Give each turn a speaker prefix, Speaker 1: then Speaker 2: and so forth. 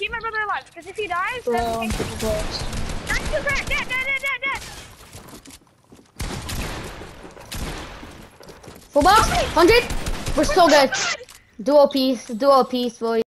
Speaker 1: keep my brother alive, because if he dies,
Speaker 2: Bro,
Speaker 1: then...
Speaker 2: I'm super close.
Speaker 1: That's too bad! Dead, dead, dead, dead, dead!
Speaker 3: Full box, 100. We're so good. Duo piece, duo piece, boys.